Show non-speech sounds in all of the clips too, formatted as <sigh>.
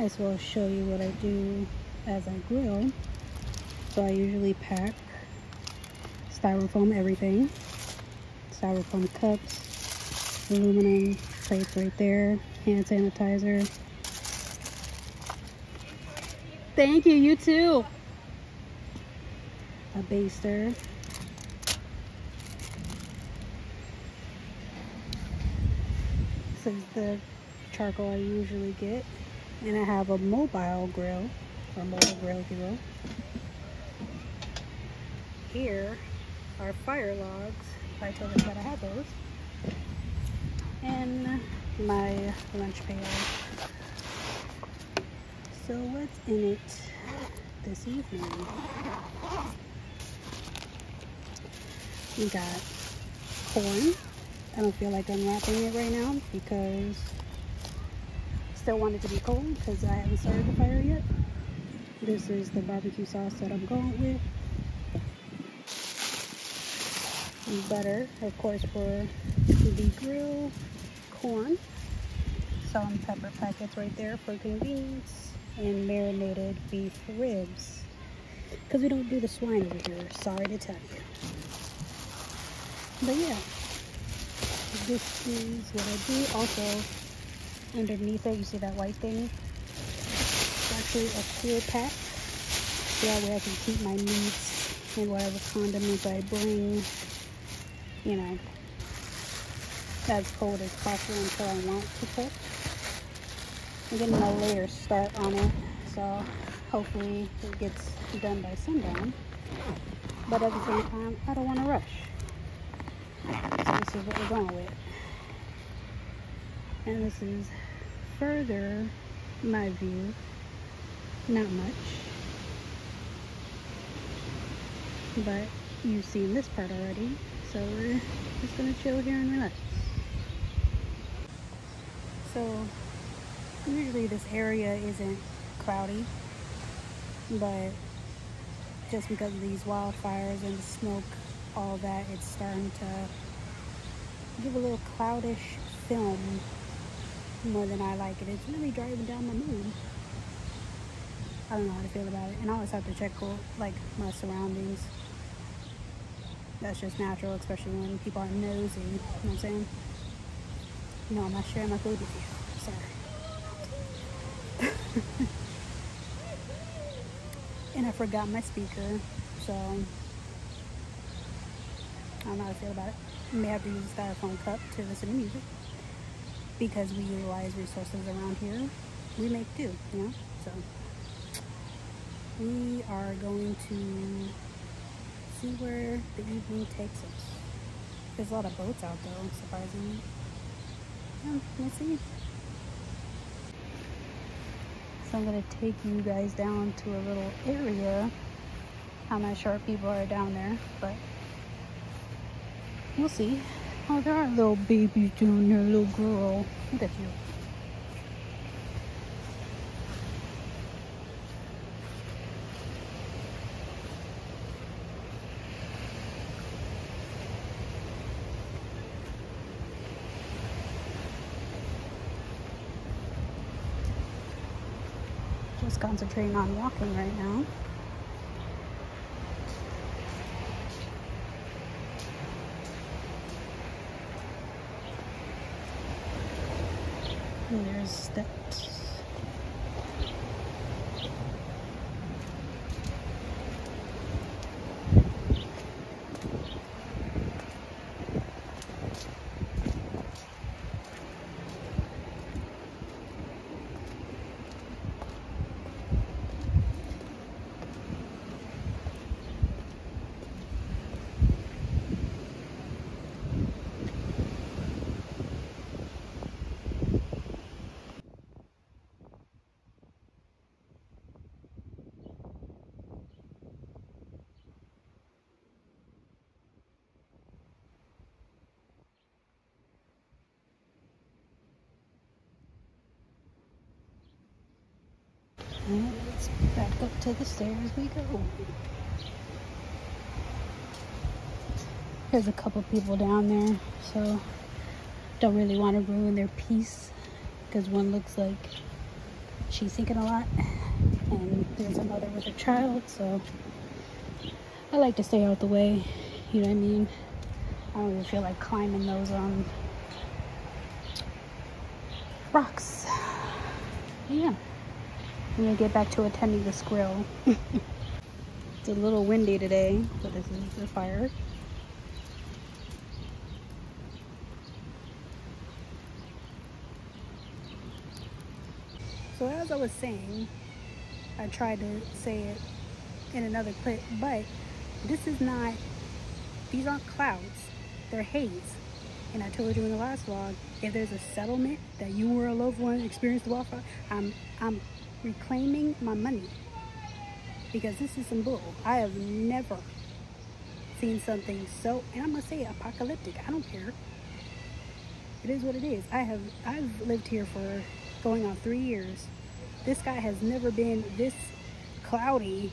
I as well show you what I do as I grill. So I usually pack styrofoam everything. Styrofoam cups, aluminum plates right there, hand sanitizer. Thank you, you too. A baster. This is the charcoal I usually get and I have a mobile grill or mobile grill will. Here are fire logs. I told you that I had those. And my lunch pail. So what's in it this evening? We got corn. I don't feel like unwrapping it right now because still want it to be cold because I haven't started the fire yet. This is the barbecue sauce that I'm going with. Butter, of course, for the grill. Corn. Salt and pepper packets right there for convenience. And marinated beef ribs. Because we don't do the swine over here. Sorry to tell you. But yeah. This is what I do. Also, underneath it you see that white thing? It's actually a cool pack that way I can keep my meats and whatever condiments I bring you know as cold as possible until I want to cook. I'm getting a later start on it so hopefully it gets done by sundown. But at the same time I don't want to rush. So this is what we're going with and this is further my view. Not much. But you've seen this part already so we're just gonna chill here and relax. So usually this area isn't cloudy but just because of these wildfires and the smoke all that it's starting to give a little cloudish film more than I like it. It's really driving down my mood. I don't know how to feel about it. And I always have to check like my surroundings. That's just natural, especially when people are nosy. You know what I'm saying? No, I'm not sharing my food with you. Sorry. <laughs> and I forgot my speaker, so I don't know how to feel about it. May have to use a styrofoam cup to listen to music because we utilize resources around here, we make do, you know? So we are going to see where the evening takes us. There's a lot of boats out though, surprisingly. Yeah, we'll see. So I'm gonna take you guys down to a little area. I'm not sure people are down there, but we'll see. Oh, there are little babies there, little girl. Look at you. Just concentrating on walking right now. And there's back up to the stairs we go. There's a couple people down there, so don't really want to ruin their peace because one looks like she's thinking a lot and there's a mother with a child so I like to stay out the way you know what I mean? I don't even feel like climbing those um rocks. Yeah I'm gonna get back to attending the grill <laughs> it's a little windy today but this is the fire So as I was saying, I tried to say it in another clip, but this is not, these aren't clouds, they're haze. And I told you in the last vlog, if there's a settlement that you or a loved one experienced the wildfire, I'm, I'm reclaiming my money. Because this is some bull. I have never seen something so, and I'm gonna say apocalyptic, I don't care. It is what it is. I have, I've lived here for going on three years. This guy has never been this cloudy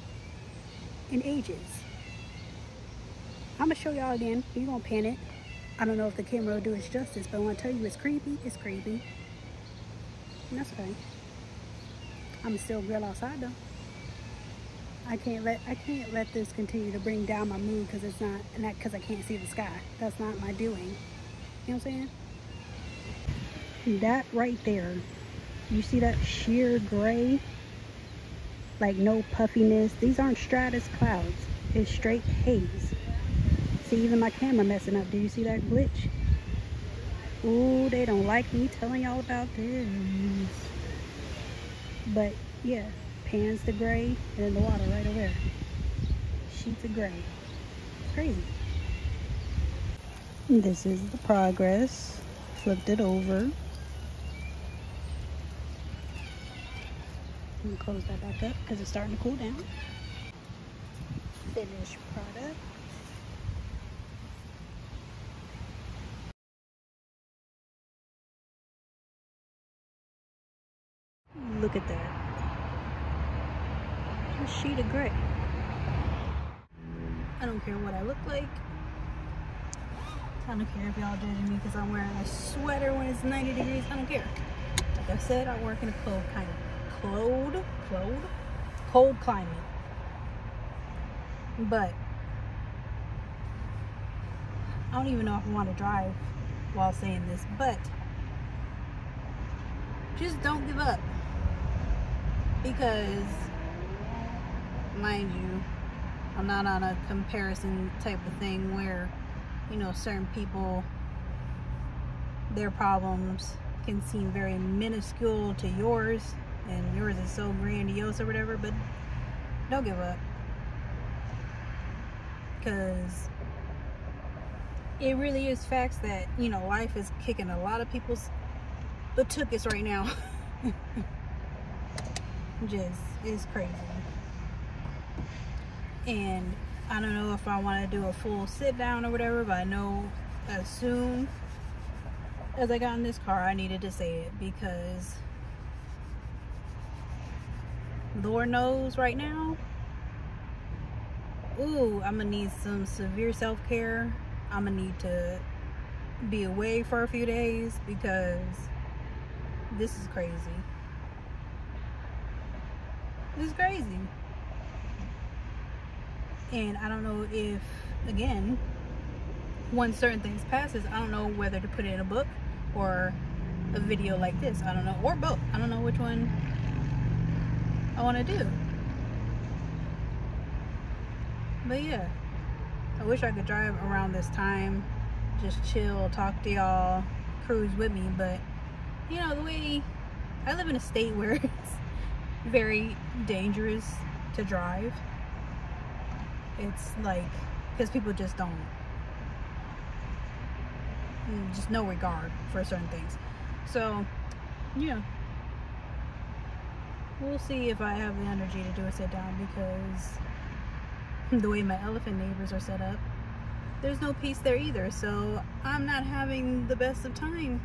in ages. I'm gonna show y'all again. You gonna pan it. I don't know if the camera will do its justice, but I wanna tell you it's creepy, it's creepy. And that's okay. I'm still grill outside though. I can't let I can't let this continue to bring down my mood because it's not not because I can't see the sky. That's not my doing. You know what I'm saying? That right there you see that sheer gray? Like no puffiness. These aren't stratus clouds. It's straight haze. See, even my camera messing up. Do you see that glitch? Ooh, they don't like me telling y'all about this. But yeah, pans to gray and then the water right over there. Sheets of gray. It's crazy. This is the progress. Flipped it over. I'm close that back up because it's starting to cool down. Finished product. Look at that. Sheet of gray. I don't care what I look like. I don't care if y'all judging me because I'm wearing a sweater when it's 90 degrees. I don't care. Like I said, I work in a cold kind of cold, cold, cold climate. But I don't even know if I want to drive while saying this, but just don't give up. Because, mind you, I'm not on a comparison type of thing where, you know, certain people, their problems can seem very minuscule to yours and yours is so grandiose or whatever, but don't give up. Because it really is facts that, you know, life is kicking a lot of people's took right now. <laughs> Just is crazy. And I don't know if I want to do a full sit down or whatever, but I know as soon as I got in this car, I needed to say it because Lord knows right now, ooh, I'm gonna need some severe self-care. I'm gonna need to be away for a few days because this is crazy. Is crazy. And I don't know if, again, once certain things passes, I don't know whether to put it in a book or a video like this. I don't know. Or both. I don't know which one I want to do. But yeah, I wish I could drive around this time, just chill, talk to y'all, cruise with me. But you know, the way I live in a state <laughs> where it's very dangerous to drive. It's like, because people just don't, mm, just no regard for certain things. So, yeah we'll see if I have the energy to do a sit down because <laughs> the way my elephant neighbors are set up, there's no peace there either. So I'm not having the best of time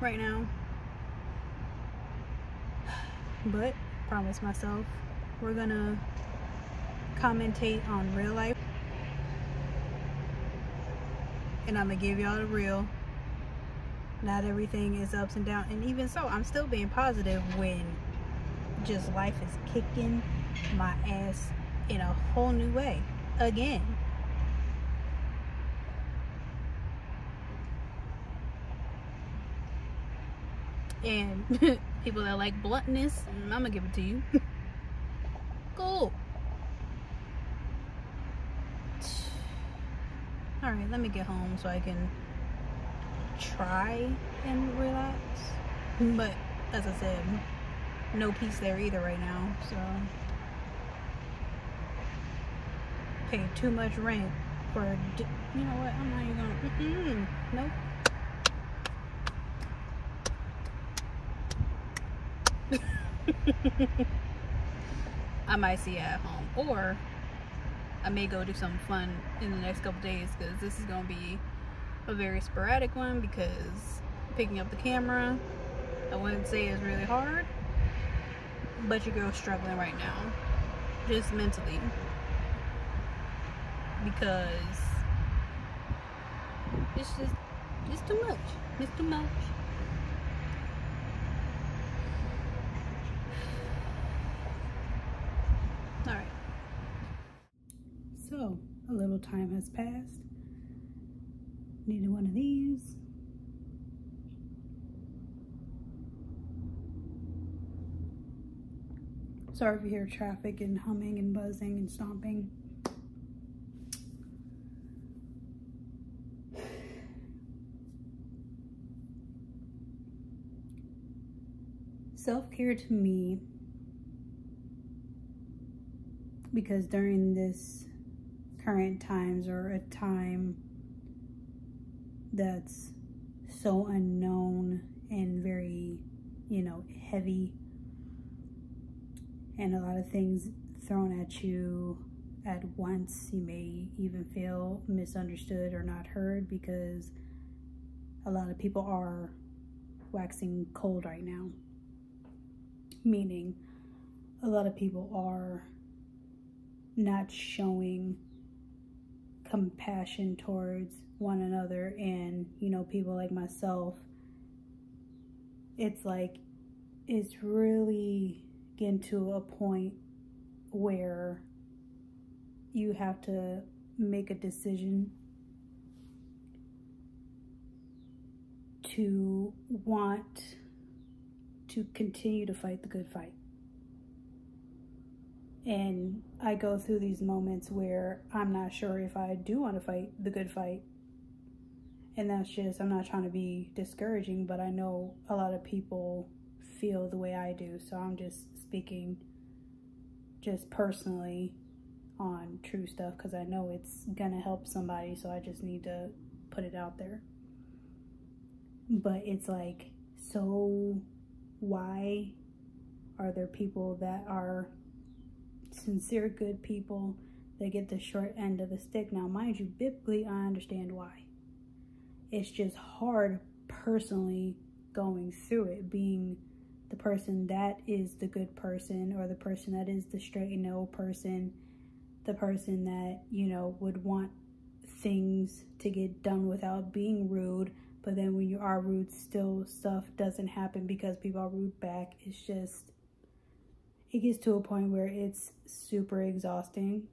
right now. <sighs> But promised myself. We're gonna commentate on real life. And I'm gonna give y'all the real. Not everything is ups and downs. And even so, I'm still being positive when just life is kicking my ass in a whole new way. Again. And <laughs> people that like bluntness, I'm gonna give it to you. <laughs> cool. All right, let me get home so I can try and relax. But as I said, no peace there either right now. So pay too much rent for you know what? I'm not even gonna. Mm -mm, nope. I might see it at home or I may go do something fun in the next couple days because this is going to be a very sporadic one because picking up the camera I wouldn't say is really hard but your girl's struggling right now just mentally. Because it's just it's too much. It's too much So, a little time has passed. Needed one of these. Sorry if you hear traffic and humming and buzzing and stomping. Self-care to me, because during this current times or a time that's so unknown and very, you know, heavy and a lot of things thrown at you at once. You may even feel misunderstood or not heard because a lot of people are waxing cold right now. Meaning, a lot of people are not showing compassion towards one another and you know people like myself it's like it's really getting to a point where you have to make a decision to want to continue to fight the good fight and I go through these moments where I'm not sure if I do want to fight the good fight. And that's just, I'm not trying to be discouraging, but I know a lot of people feel the way I do. So I'm just speaking just personally on true stuff because I know it's going to help somebody. So I just need to put it out there. But it's like, so why are there people that are sincere good people that get the short end of the stick. Now, mind you, biblically, I understand why. It's just hard personally going through it, being the person that is the good person or the person that is the straight and no person, the person that, you know, would want things to get done without being rude. But then when you are rude, still stuff doesn't happen because people are rude back. It's just it gets to a point where it's super exhausting.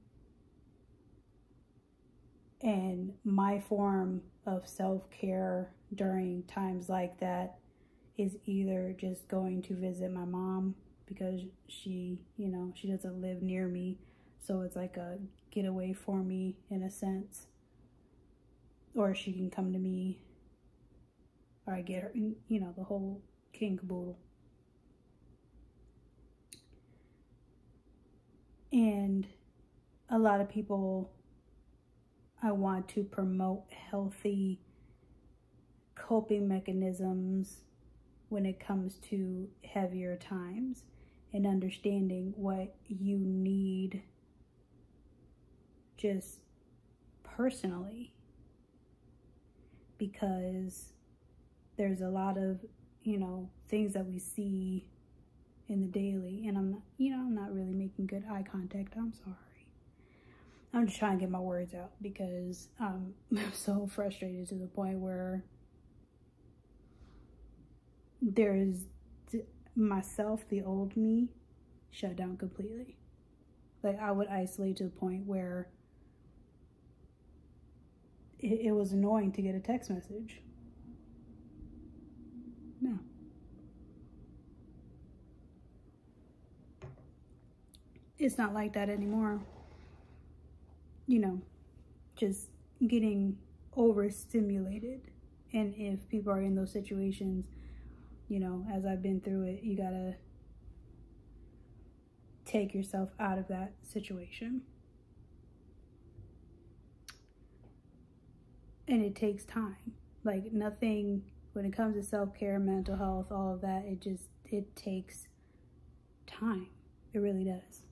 And my form of self care during times like that is either just going to visit my mom because she, you know, she doesn't live near me. So it's like a getaway for me in a sense. Or she can come to me or I get her, you know, the whole king caboodle. And a lot of people, I want to promote healthy coping mechanisms when it comes to heavier times and understanding what you need just personally. Because there's a lot of you know things that we see in the daily and I'm not, you know, I'm not really making good eye contact. I'm sorry. I'm just trying to get my words out because I'm <laughs> so frustrated to the point where there's myself, the old me, shut down completely. Like I would isolate to the point where it, it was annoying to get a text message. No. It's not like that anymore. You know, just getting overstimulated. And if people are in those situations, you know, as I've been through it, you gotta take yourself out of that situation. And it takes time. Like nothing when it comes to self-care, mental health, all of that, it just it takes time. It really does.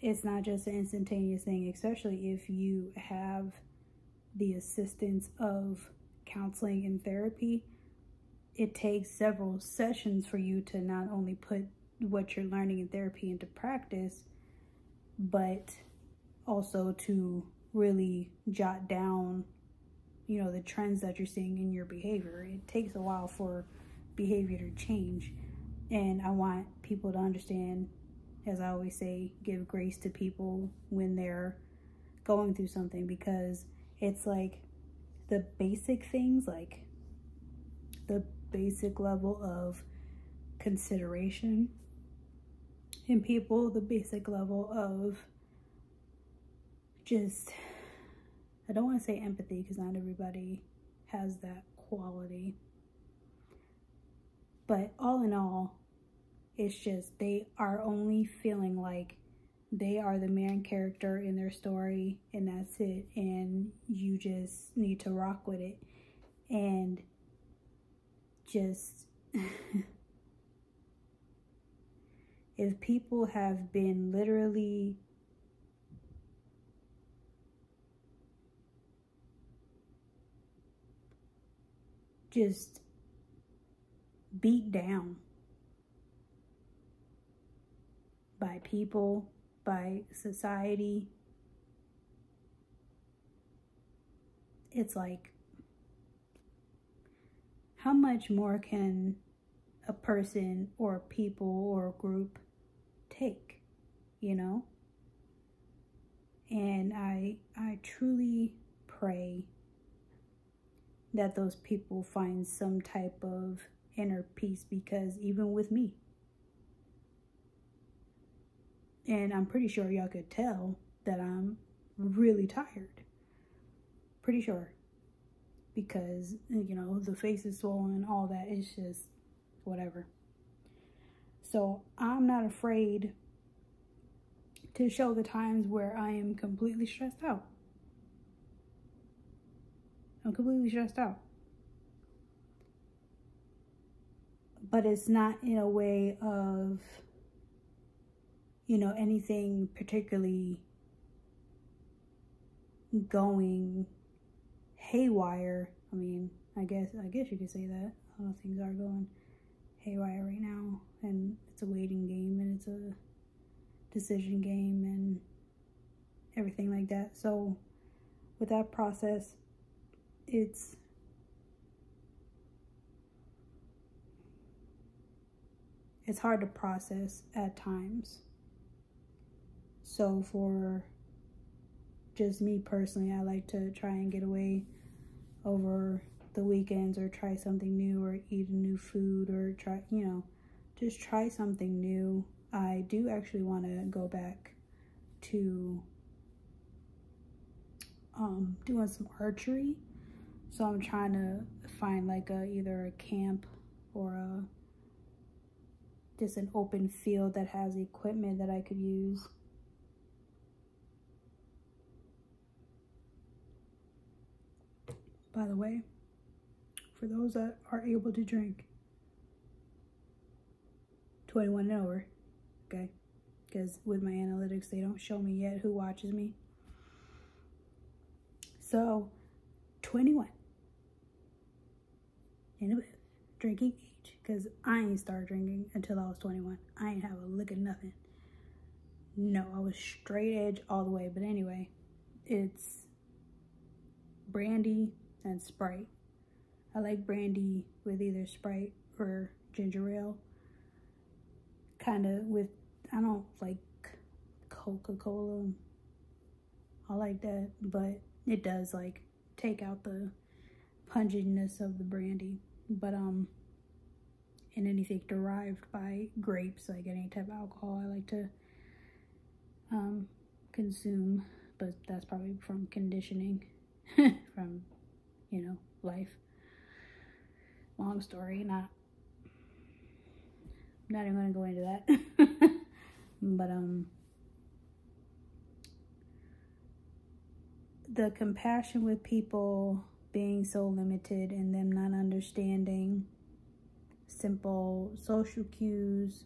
It's not just an instantaneous thing, especially if you have the assistance of counseling and therapy. It takes several sessions for you to not only put what you're learning in therapy into practice, but also to really jot down, you know, the trends that you're seeing in your behavior. It takes a while for behavior to change. And I want people to understand, as I always say, give grace to people when they're going through something because it's like the basic things, like the basic level of consideration in people the basic level of just, I don't want to say empathy because not everybody has that quality. But all in all, it's just they are only feeling like they are the main character in their story and that's it. And you just need to rock with it. And just <laughs> if people have been literally just beat down by people, by society, it's like, how much more can a person or people or group take, you know? And I I truly pray that those people find some type of inner peace because even with me and I'm pretty sure y'all could tell that I'm really tired. Pretty sure. Because, you know, the face is swollen, all that. It's just whatever. So I'm not afraid to show the times where I am completely stressed out. I'm completely stressed out. But it's not in a way of, you know, anything particularly going haywire. I mean, I guess I guess you could say that. A lot of things are going haywire right now and it's a waiting game and it's a decision game and everything like that so with that process it's it's hard to process at times so for just me personally i like to try and get away over the weekends or try something new or eat a new food or try, you know, just try something new. I do actually want to go back to um, doing some archery. So I'm trying to find like a either a camp or a just an open field that has equipment that I could use. By the way, for those that are able to drink 21 and over, okay? Because with my analytics, they don't show me yet who watches me. So, 21 and above, drinking age, Because I ain't started drinking until I was 21. I ain't have a lick of nothing. No, I was straight edge all the way. But anyway, it's brandy and Sprite. I like brandy with either Sprite or ginger ale. Kind of with, I don't like Coca-Cola. I like that, but it does like take out the punginess of the brandy. But um, and anything derived by grapes, like any type of alcohol, I like to um consume. But that's probably from conditioning, <laughs> from you know life. Long story, not not even gonna go into that. <laughs> but um the compassion with people being so limited and them not understanding simple social cues,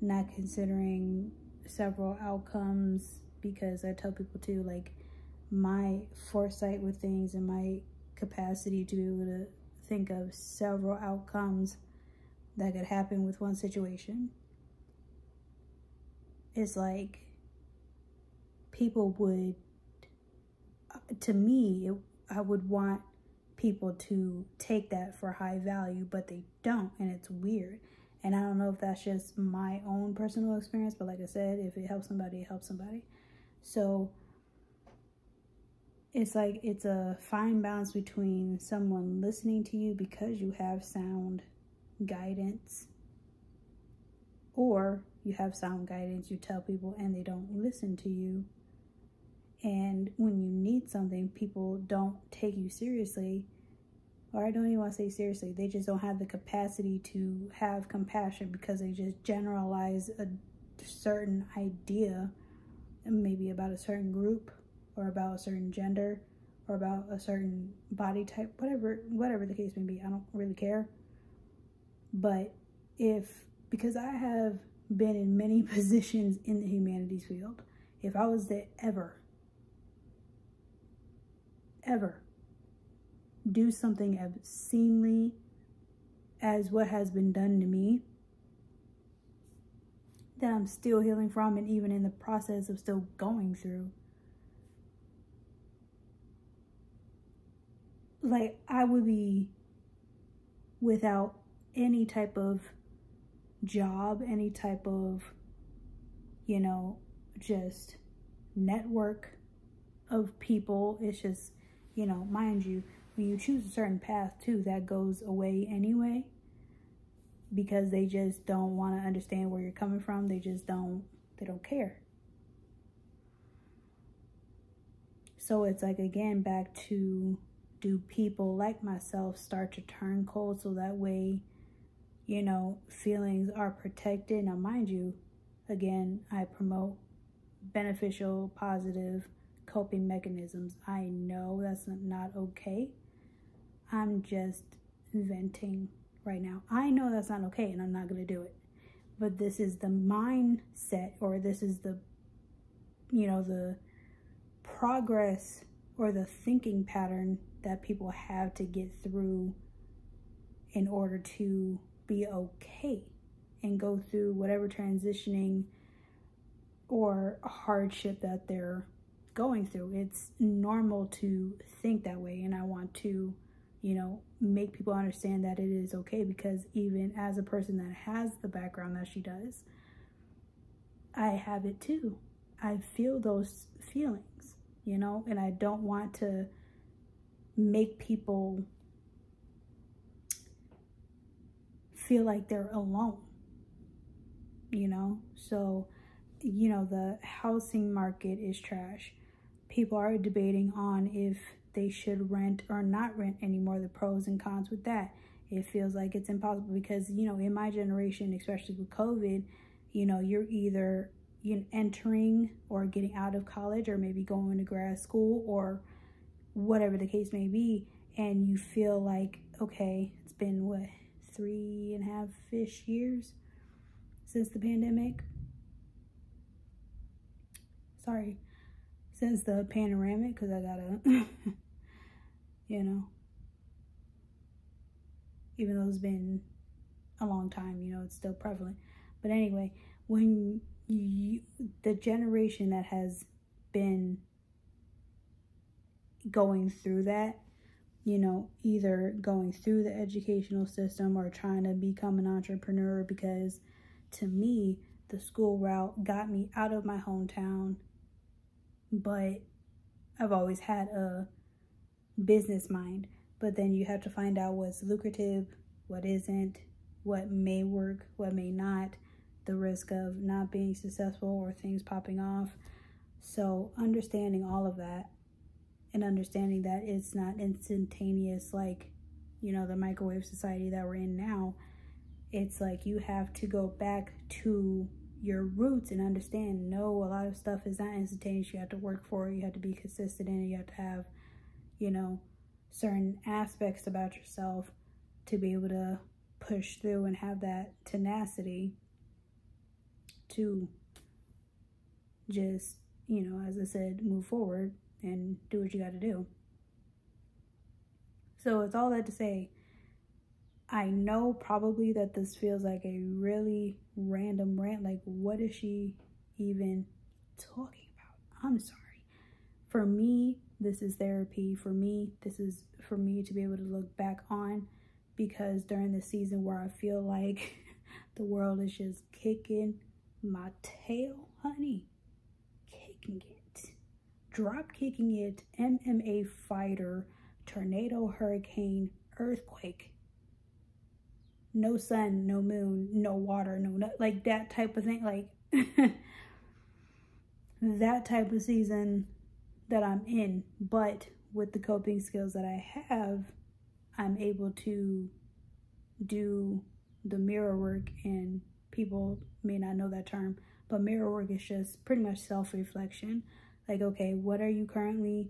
not considering several outcomes because I tell people too like my foresight with things and my capacity to be able to think of several outcomes that could happen with one situation. It's like people would, to me, it, I would want people to take that for high value, but they don't, and it's weird. And I don't know if that's just my own personal experience, but like I said, if it helps somebody, it helps somebody. So it's like it's a fine balance between someone listening to you because you have sound guidance or you have sound guidance you tell people and they don't listen to you. And when you need something people don't take you seriously or I don't even want to say seriously they just don't have the capacity to have compassion because they just generalize a certain idea maybe about a certain group or about a certain gender or about a certain body type whatever whatever the case may be I don't really care but if, because I have been in many <laughs> positions in the humanities field, if I was to ever, ever do something obscenely as what has been done to me, that I'm still healing from and even in the process of still going through. Like, I would be without any type of job, any type of, you know, just network of people. It's just, you know, mind you, when you choose a certain path too, that goes away anyway because they just don't want to understand where you're coming from. They just don't, they don't care. So it's like, again, back to do people like myself start to turn cold so that way you know, feelings are protected. Now, mind you, again, I promote beneficial, positive coping mechanisms. I know that's not okay. I'm just venting right now. I know that's not okay and I'm not going to do it. But this is the mindset or this is the, you know, the progress or the thinking pattern that people have to get through in order to be okay and go through whatever transitioning or hardship that they're going through. It's normal to think that way, and I want to, you know, make people understand that it is okay because even as a person that has the background that she does, I have it too. I feel those feelings, you know, and I don't want to make people feel like they're alone, you know? So, you know, the housing market is trash. People are debating on if they should rent or not rent anymore, the pros and cons with that. It feels like it's impossible because, you know, in my generation, especially with COVID, you know, you're either you know, entering or getting out of college or maybe going to grad school or whatever the case may be and you feel like okay it's been what three and a half ish years since the pandemic. Sorry, since the panoramic, because I gotta, <laughs> you know, even though it's been a long time, you know, it's still prevalent. But anyway, when you, the generation that has been going through that, you know, either going through the educational system or trying to become an entrepreneur because to me, the school route got me out of my hometown, but I've always had a business mind. But then you have to find out what's lucrative, what isn't, what may work, what may not, the risk of not being successful or things popping off. So, understanding all of that and understanding that it's not instantaneous like, you know, the microwave society that we're in now. It's like you have to go back to your roots and understand no, a lot of stuff is not instantaneous. You have to work for it, you have to be consistent in it, you have to have, you know, certain aspects about yourself to be able to push through and have that tenacity to just, you know, as I said, move forward and do what you got to do. So it's all that to say, I know probably that this feels like a really random rant. Like, what is she even talking about? I'm sorry. For me, this is therapy. For me, this is for me to be able to look back on because during the season where I feel like <laughs> the world is just kicking my tail, honey, kicking it, drop kicking it, MMA fighter, tornado, hurricane, earthquake, no sun, no moon, no water, no, no like that type of thing, like <laughs> that type of season that I'm in. But with the coping skills that I have, I'm able to do the mirror work and people may not know that term, but mirror work is just pretty much self-reflection. Like, okay, what are you currently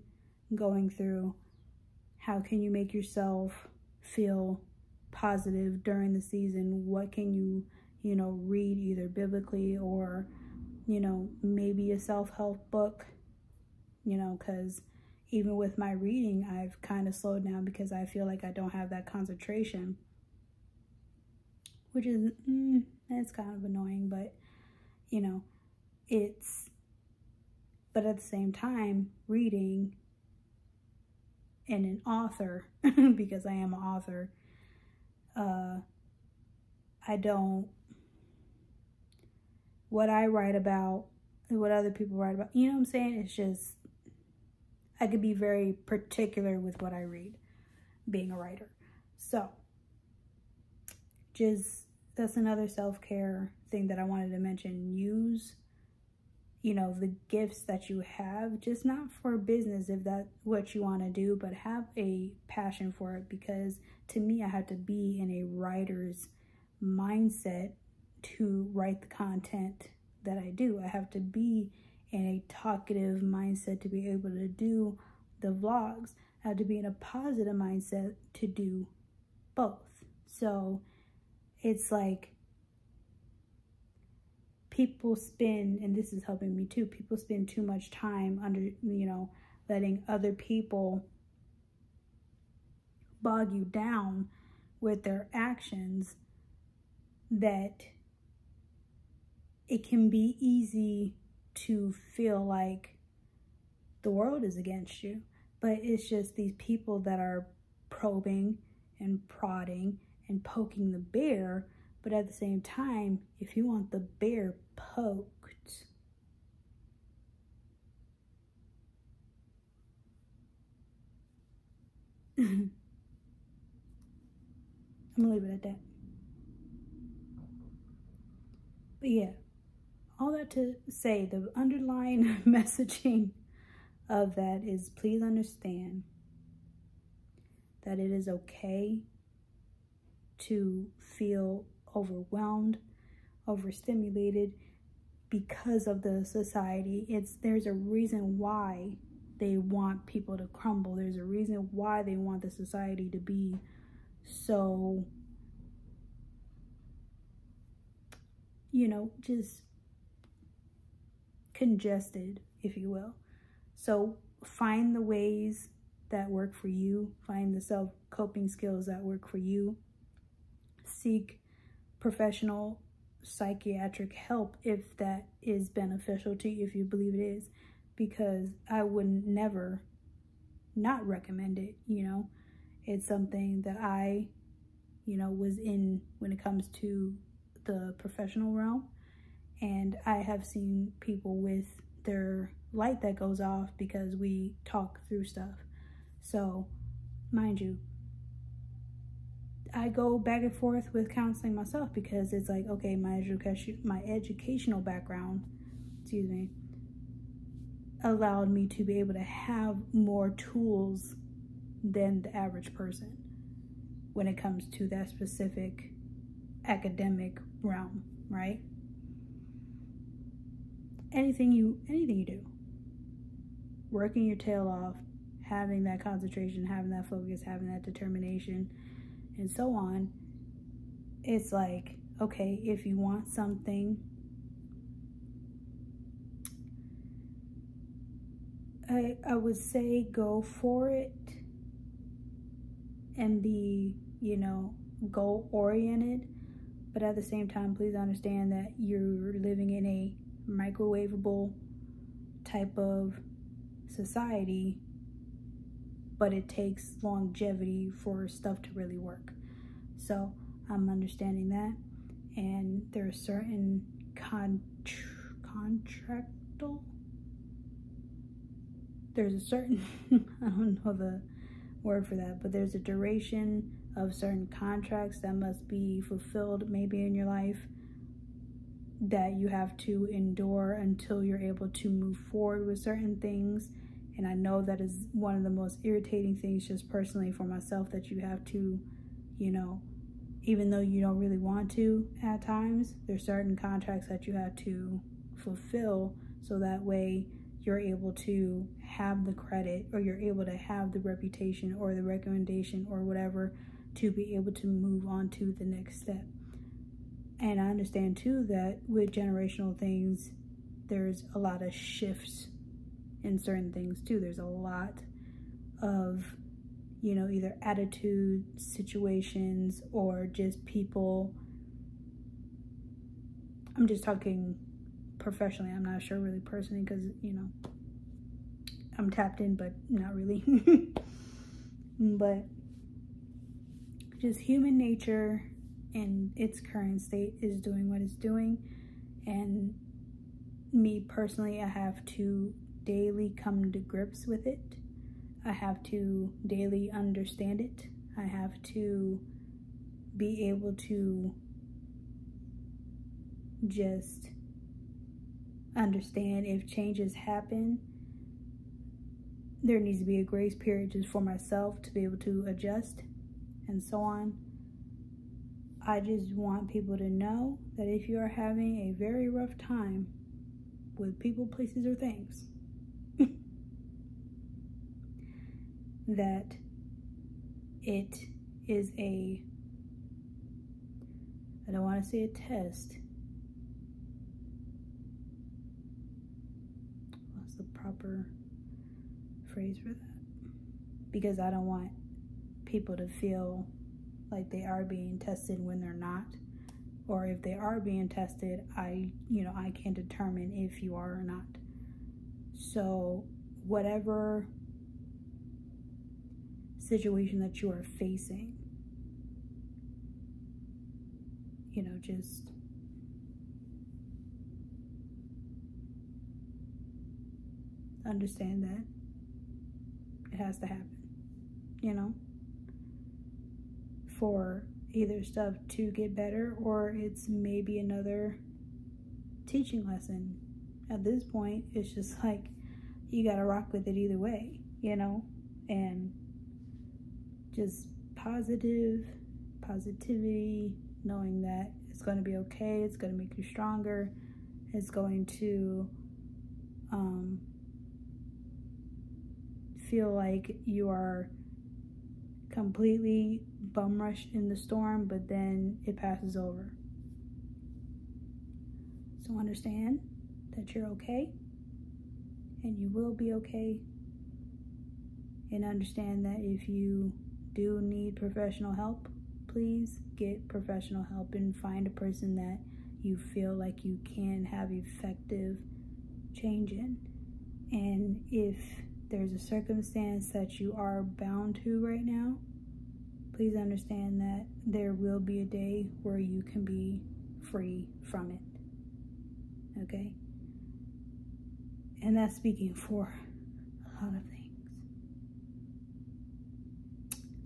going through? How can you make yourself feel positive during the season? What can you, you know, read either biblically or, you know, maybe a self-help book, you know, because even with my reading, I've kind of slowed down because I feel like I don't have that concentration, which is, mm, it's kind of annoying, but, you know, it's, but at the same time, reading and an author, <laughs> because I am an author, uh, I don't, what I write about, what other people write about, you know what I'm saying? It's just, I could be very particular with what I read, being a writer. So, just that's another self-care thing that I wanted to mention. Use, you know, the gifts that you have, just not for business if that's what you want to do, but have a passion for it because to me, I have to be in a writer's mindset to write the content that I do. I have to be in a talkative mindset to be able to do the vlogs. I have to be in a positive mindset to do both. So it's like people spend, and this is helping me too, people spend too much time under, you know, letting other people bog you down with their actions that it can be easy to feel like the world is against you. But it's just these people that are probing and prodding and poking the bear. But at the same time, if you want the bear poked, <laughs> I'm gonna leave it at that. But yeah, all that to say, the underlying <laughs> messaging of that is please understand that it is okay to feel overwhelmed, overstimulated because of the society. It's there's a reason why they want people to crumble. There's a reason why they want the society to be so you know, just congested, if you will. So find the ways that work for you. Find the self coping skills that work for you. Seek professional psychiatric help if that is beneficial to you, if you believe it is, because I would never not recommend it, you know. It's something that I, you know, was in when it comes to the professional realm. And I have seen people with their light that goes off because we talk through stuff. So, mind you, I go back and forth with counseling myself because it's like, okay, my education, my educational background, excuse me, allowed me to be able to have more tools than the average person when it comes to that specific academic realm, right? Anything you anything you do, working your tail off, having that concentration, having that focus, having that determination, and so on, it's like, okay, if you want something, I, I would say go for it and be, you know, goal oriented. But at the same time, please understand that you're living in a microwavable type of society but it takes longevity for stuff to really work. So I'm understanding that. And there are certain con contractual, there's a certain, <laughs> I don't know the word for that, but there's a duration of certain contracts that must be fulfilled maybe in your life that you have to endure until you're able to move forward with certain things and I know that is one of the most irritating things just personally for myself that you have to, you know, even though you don't really want to at times, there's certain contracts that you have to fulfill so that way you're able to have the credit or you're able to have the reputation or the recommendation or whatever to be able to move on to the next step. And I understand too that with generational things, there's a lot of shifts in certain things too. There's a lot of, you know, either attitude, situations, or just people. I'm just talking professionally. I'm not sure really personally because, you know, I'm tapped in, but not really. <laughs> but just human nature in its current state is doing what it's doing. And me personally, I have to daily come to grips with it. I have to daily understand it. I have to be able to just understand if changes happen. There needs to be a grace period just for myself to be able to adjust and so on. I just want people to know that if you are having a very rough time with people, places, or things, that it is a, I don't want to say a test. What's the proper phrase for that? Because I don't want people to feel like they are being tested when they're not. Or if they are being tested, I, you know, I can determine if you are or not. So whatever situation that you are facing. You know, just understand that it has to happen, you know, for either stuff to get better or it's maybe another teaching lesson. At this point, it's just like you got to rock with it either way, you know, and just positive positivity, knowing that it's going to be okay, it's going to make you stronger, it's going to um, feel like you are completely bum rushed in the storm, but then it passes over. So understand that you're okay and you will be okay. And understand that if you do need professional help, please get professional help and find a person that you feel like you can have effective change in. And if there's a circumstance that you are bound to right now, please understand that there will be a day where you can be free from it. Okay? And that's speaking for a lot of things.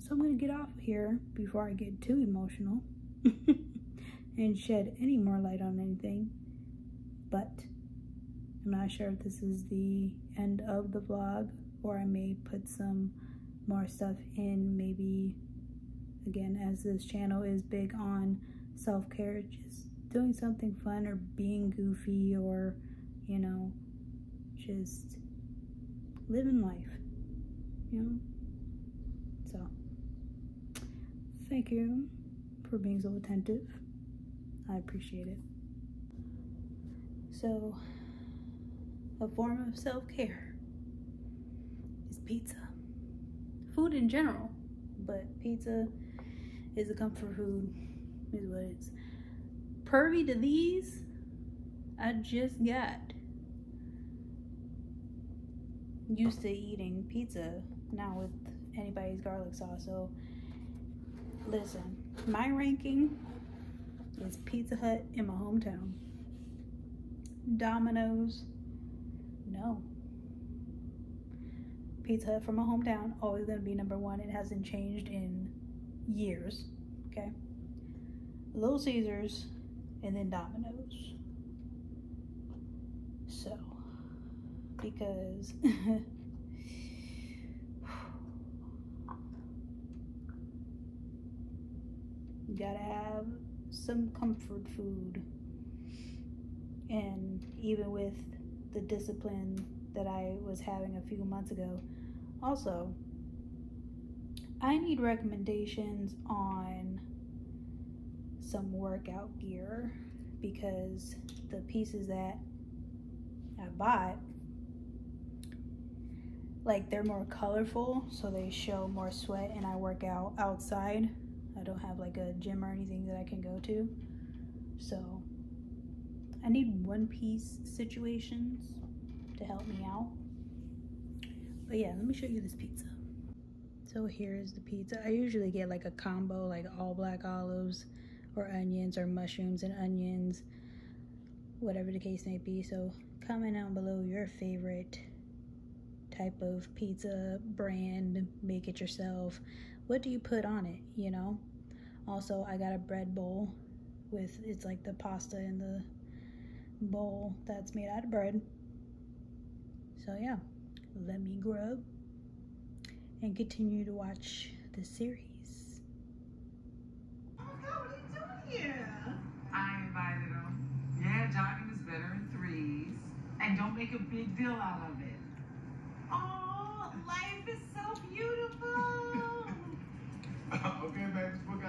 So I'm going to get off here before I get too emotional <laughs> and shed any more light on anything. But I'm not sure if this is the end of the vlog or I may put some more stuff in maybe again as this channel is big on self-care just doing something fun or being goofy or you know just living life you know so thank you for being so attentive. I appreciate it. So a form of self-care is pizza. Food in general but pizza is a comfort food is what it is pervy to these I just got used to eating pizza now with anybody's garlic sauce so listen my ranking is Pizza Hut in my hometown Domino's no. Pizza Hut from my hometown, always gonna be number one. It hasn't changed in years, okay? Little Caesars, and then Domino's. So, because <laughs> you gotta have some comfort food. And even with the discipline that I was having a few months ago. Also, I need recommendations on some workout gear because the pieces that I bought like they're more colorful so they show more sweat and I work out outside. I don't have like a gym or anything that I can go to. So I need one piece situations to help me out. But yeah, let me show you this pizza. So here's the pizza. I usually get like a combo, like all black olives or onions or mushrooms and onions, whatever the case may be. So comment down below your favorite type of pizza brand, make it yourself. What do you put on it, you know? Also, I got a bread bowl with, it's like the pasta in the bowl that's made out of bread. So yeah, let me grub and continue to watch the series. Oh my God, what are you doing here? I invited him. Yeah, jogging is better in threes. And don't make a big deal out of it. Oh, life is so beautiful.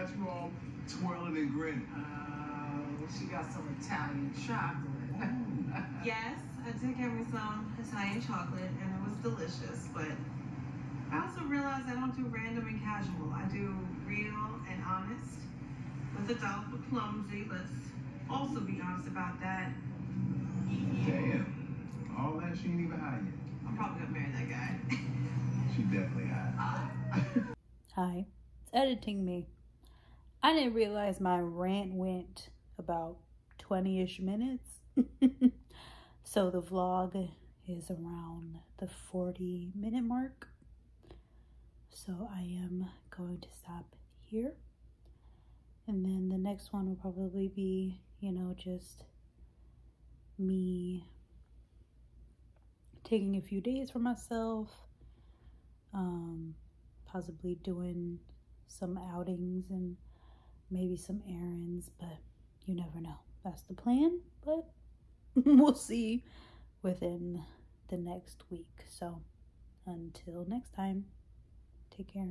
Okay, baby, what got you all twirling and grinning? Oh, uh, she got some Italian chocolate. <laughs> Yes, I did get me some Italian chocolate and it was delicious, but I also realized I don't do random and casual. I do real and honest. With a doubt for clumsy, let's also be honest about that. Damn. All that she ain't even high yet. I'm probably gonna marry that guy. <laughs> She definitely high. <laughs> Hi, it's editing me. I didn't realize my rant went about 20 ish minutes. <laughs> so the vlog is around the 40 minute mark. So I am going to stop here. And then the next one will probably be, you know, just me taking a few days for myself, um, possibly doing some outings and maybe some errands, but you never know. That's the plan, but <laughs> we'll see within the next week. So until next time, take care.